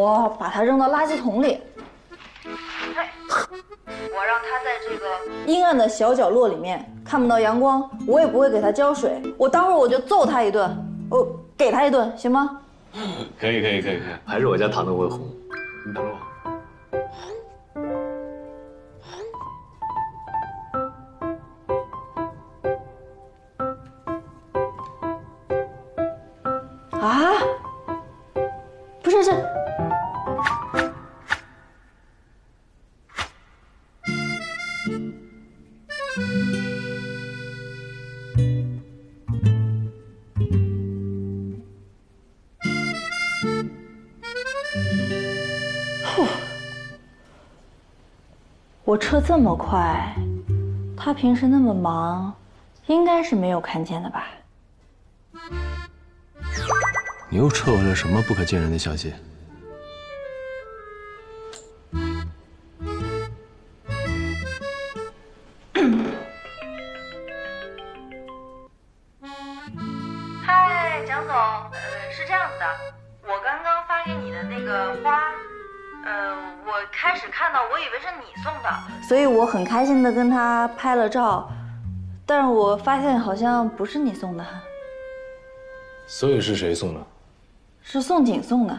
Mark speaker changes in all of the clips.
Speaker 1: 我把它扔到垃圾桶里。嘿，我让它在这个阴暗的小角落里面看不到阳光，我也不会给它浇水。我待会儿我就揍它一顿，我给它一顿，行吗？
Speaker 2: 可以可以可以可以，还是我家糖豆会红。你等着我。
Speaker 1: 我撤这么快，他平时那么忙，应该是没有看见的吧？
Speaker 2: 你又撤回了什么不可见人的消息？
Speaker 1: 嗨，蒋总，呃，是这样子的，我刚刚发给你的那个花，呃，我开始看到，我以为是你送的，所以我很开心的跟他拍了照，但是我发现好像不是你送的，
Speaker 2: 所以是谁送的？
Speaker 1: 是宋景送的。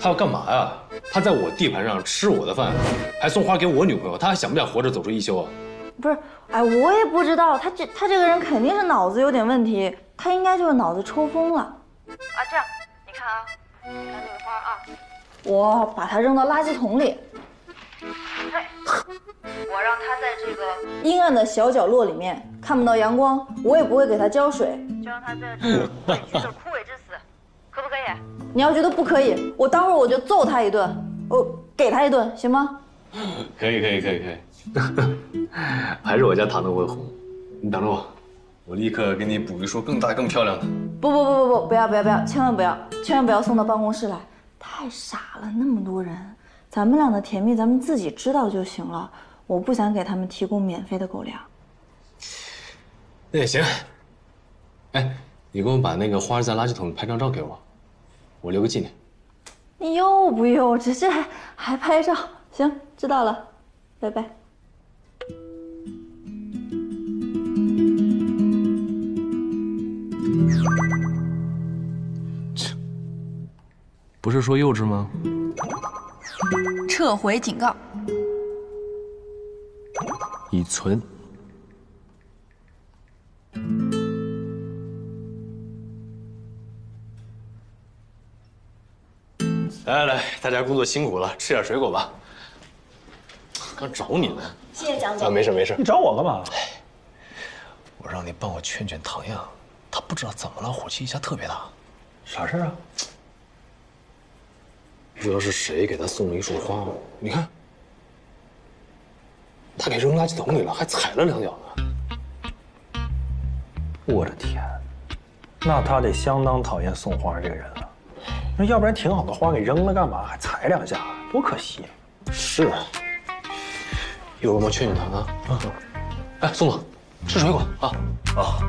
Speaker 2: 他要干嘛呀？他在我地盘上吃我的饭，还送花给我女朋友，他还想不想活着走出一休啊？
Speaker 1: 不是，哎，我也不知道，他这他这个人肯定是脑子有点问题，他应该就是脑子抽风了。啊，这样，你看啊，你看这个花啊，我把它扔到垃圾桶里。嘿，我让它在这个阴暗的小角落里面看不到阳光，我也不会给它浇水，就让它在这里委屈的枯萎致死，可不可以？你要觉得不可以，我待会儿我就揍它一顿，我给它一顿，行吗？
Speaker 2: 可以可以可以可以，还是我家糖豆会红。你等着我，我立刻给你补一束更大更漂亮的。
Speaker 1: 不不不不不，不要不要不要，千万不要，千万不要送到办公室来，太傻了，那么多人，咱们俩的甜蜜咱们自己知道就行了，我不想给他们提供免费的狗粮。
Speaker 2: 那也行。哎，你给我把那个花在垃圾桶拍张照给我，我留个纪念。
Speaker 1: 你幼不幼稚？这还还拍照？行，知道了，拜拜。
Speaker 2: 不是说幼稚吗？
Speaker 1: 撤回警告。
Speaker 2: 已存。来来来，大家工作辛苦了，吃点水果吧。刚找你呢。
Speaker 3: 谢谢蒋
Speaker 2: 啊，
Speaker 3: 总。
Speaker 2: 没事没事
Speaker 4: 你。找我干嘛？
Speaker 2: 我让你帮我劝劝唐漾，他不知道怎么了，火气一下特别大。
Speaker 4: 啥事啊？
Speaker 2: 不知道是谁给他送了一束花，你看，他给扔垃圾桶里了，还踩了两脚呢。
Speaker 4: 我的天，那他得相当讨厌送花这个人啊！那要不然挺好的花给扔了干嘛？还踩两下，多可惜啊！
Speaker 2: 是，一会儿我劝劝他啊。啊，哎，宋总，吃水果啊。
Speaker 4: 啊，